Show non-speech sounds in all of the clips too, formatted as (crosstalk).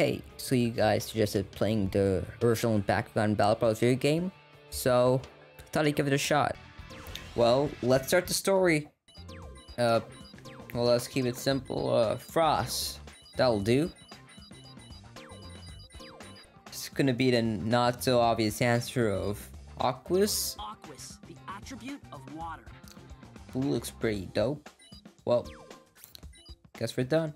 Hey, so you guys suggested playing the original Bakugan Battle Brawlers video game, so thought I'd give it a shot. Well, let's start the story. Uh, well, let's keep it simple. Uh, Frost, that'll do. It's gonna be the not so obvious answer of Aquos. Aquos, the attribute of water. Blue looks pretty dope. Well, guess we're done.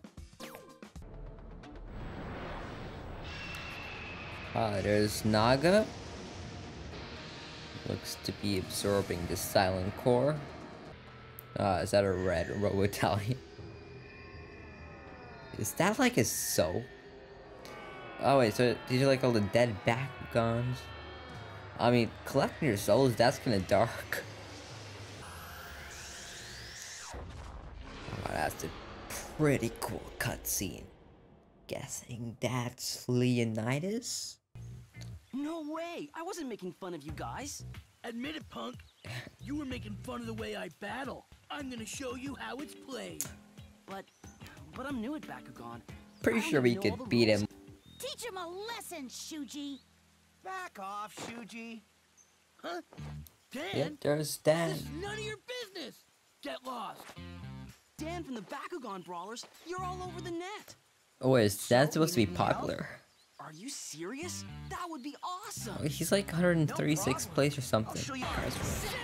Ah, there's Naga. Looks to be absorbing the silent core. Ah, is that a red (laughs) Robotallion? Is that like a soul? Oh wait, so these are like all the dead Bakugans? I mean, collecting your souls, that's kinda dark. (laughs) Oh, that's a pretty cool cutscene. Guessing that's Leonidas? No way! I wasn't making fun of you guys. Admit it, punk. You were making fun of the way I battle. I'm gonna show you how it's played. But, but I'm new at Bakugan. Pretty I sure we could beat him. Teach him a lesson, Shuji. Back off, Shuji. Huh? Dan? Yep, there's Dan. This is none of your business. Get lost. Dan from the Bakugan Brawlers, you're all over the net. Oh, is Dan So, supposed to be we help? popular? Are you serious? That would be awesome. He's like 136th problem. place or something. show you Christ, how.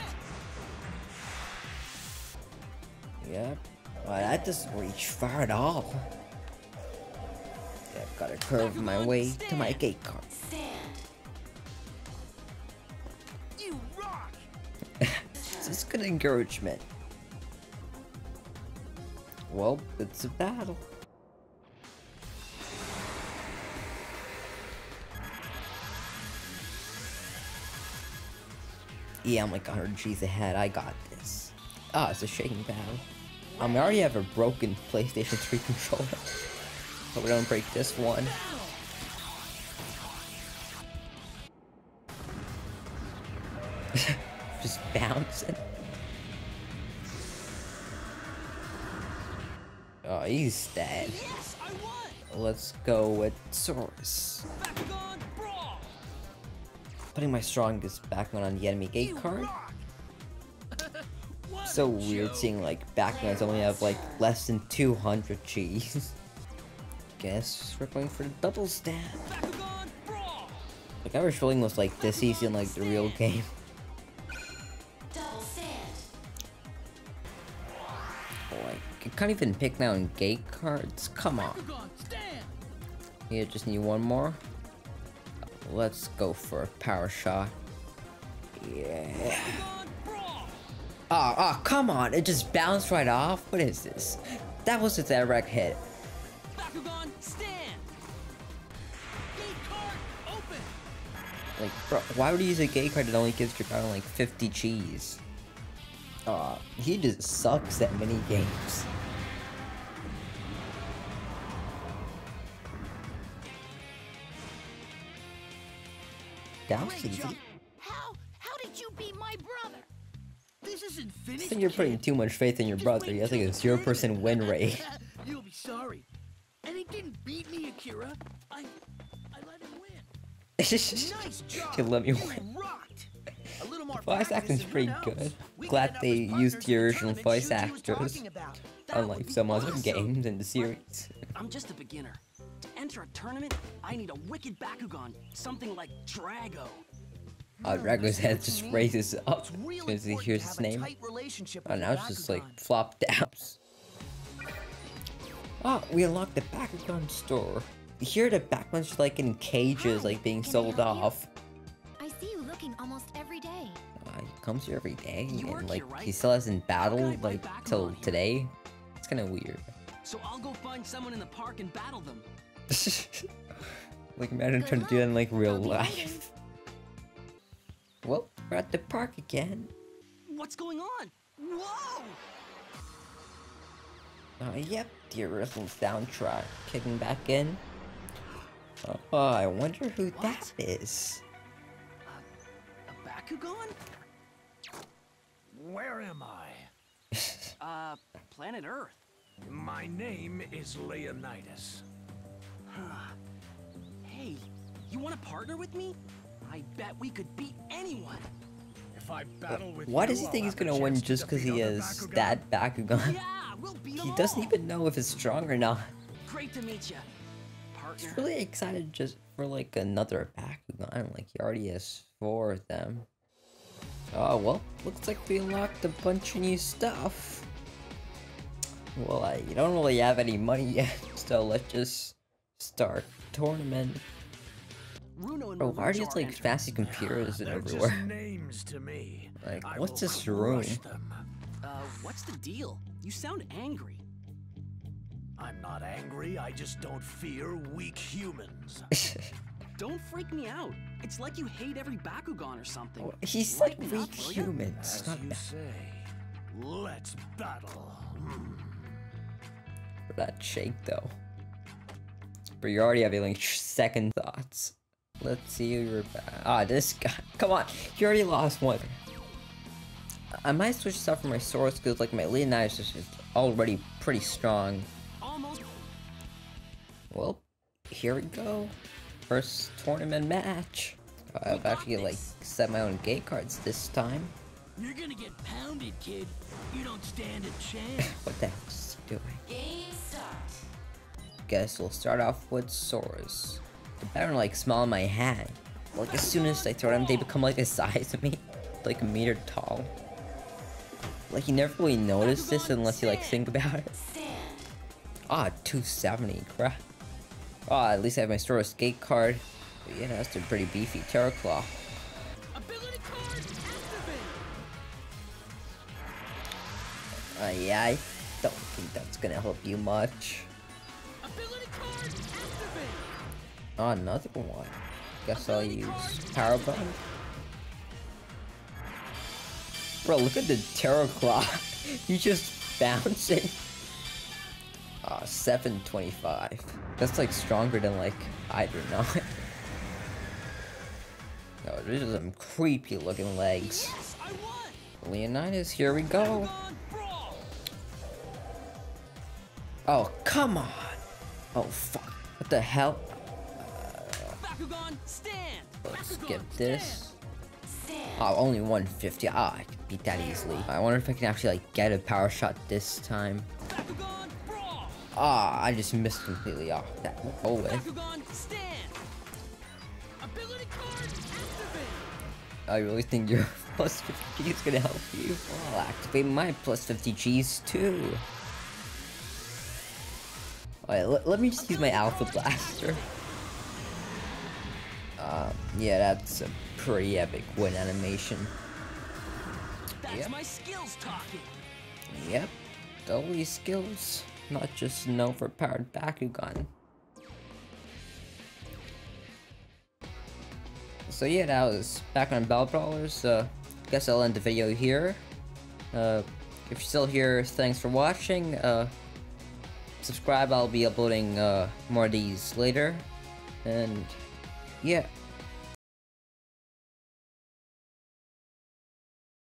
Yep. Well, that doesn't reach far at all. Yep, gotta curve my way to my gate card. Stand. You rock. (laughs) This is good encouragement. Well, it's a battle. Yeah, I'm like 100 G's ahead. I got this. Ah, it's a shaking battle. Um, I already have a broken PlayStation 3 (laughs) controller. Hope we don't break this one. (laughs) Just bouncing. Oh, he's dead. Yes, Let's go with Saurus. Putting my strongest back on the enemy gate card. (laughs) So weird seeing like Backlands only have like less than 200 G's. (laughs) Guess we're going for the double stab. Like I was feeling was like this easy in like the real game. I can't even pick down gate cards. Come on. Yeah, just need one more. Let's go for a power shot. Yeah. Oh, oh, come on. It just bounced right off. What is this? That was a direct hit. Bakugan Stand! Gate card open. Like, bro, why would you use a gate card that only gives your guy like 50 G's? Aw, he just sucks at mini games. That was Great easy. job. How? How did you beat my brother? This isn't I think you're putting too much faith in your brother. wait He has like a till zero the percent win rate. (laughs) (laughs) You'll be sorry. And he didn't beat me, Akira. I, I let him win. (laughs) Nice job. He let me You win. A little more Voice acting's pretty good. Glad they used the original voice actors, talking about. That would unlike be some other games in the series. I'm just a beginner. To enter a tournament, I need a wicked Bakugan, something like Drago. Uh, Drago's head just raises up It's as really as he hears his name. Oh, now it's just like Bakugan. flop downs. Oh, we unlocked the Bakugan store. Here the Bakugans are like in cages, Hi, like being can sold help you? off. I see you looking almost every day. Uh, he comes here every day, You and like here, right? he still hasn't How battled like Bakugan till here? today. It's kind of weird. So I'll go find someone in the park and battle them. (laughs) like imagine Good trying to do that in like real life. waiting. Well, we're at the park again. What's going on? Whoa! Uh, yep, the original soundtrack kicking back in. Oh, I wonder who that is. A Bakugan? Where am I? (laughs) Uh, planet Earth. My name is Leonidas. Hey, you want to partner with me? I bet we could beat anyone. If I battle with Why you, does he think he's gonna win just because he defeat has Bakugan? that Bakugan? Yeah, we'll beat them he doesn't all. even know if it's strong or not. Great to meet you, partner. He's really excited just for like another Bakugan. Like he already has four of them. Oh well, looks like we unlocked a bunch of new stuff. Well, I don't really have any money (laughs) yet, so let's just start tournament. Runo Bro, why are Marucho these like entering. fancy computers and everywhere? just (laughs) names to me. Like, I what's this room? them. Uh, what's the deal? You sound angry. I'm not angry. I just don't fear weak humans. (laughs) Don't freak me out. It's like you hate every Bakugan or something. He's like Lighten up, weak will humans, As not you say, let's battle. Hmm. for that shake though. But you're already having like second thoughts. Let's see who you're back. Ah, this guy. (laughs) Come on, you already lost one. I might switch stuff from my source because like my Leonidas is just already pretty strong. Almost. Well, here we go. First tournament match. I've actually like set my own gate cards this time. You're gonna get pounded, kid. You don't stand a chance. (laughs) What the heck's he doing? Game start. Guess we'll start off with Saurus. They're better like small in my hand. Like as soon as I throw them, they become like the size of me, (laughs) like a meter tall. Like you never really notice this unless you like think about it. Ah, 270, crap. Ah, at least I have my Saurus gate card. But yeah, that's a pretty beefy Terror Claw. Uh, yeah, I don't think that's gonna help you much. Another one. Guess I'll use Power Bomb. Bro, look at the Terror Claw. He's (laughs) just bouncing. Ah, 725. That's like stronger than like Hydra now. oh, these are some creepy looking legs. Yes, Leonidas, here we go. Oh, come on. Oh, fuck. What the hell? Bakugan stand. Let's Bakugan, skip this. Stand. Oh, only 150. Ah, I can beat that easily. I wonder if I can actually like get a power shot this time. Stand. Bakugan brawl. Ah, I just missed completely off that. Oh, wait. Bakugan stand. Ability card activate. I really think your (laughs) plus 50 is gonna help you. I'll activate my plus 50 G's too. Alright, let me just use my Alpha Blaster. Yeah, that's a pretty epic win animation. That's Yep. my skills talking. Yep, double skills, not just an overpowered Bakugan. So yeah, that was Bakugan Battle Brawlers. Uh, guess I'll end the video here. Uh, if you're still here, thanks for watching. Uh, subscribe, I'll be uploading uh, more of these later. And yeah,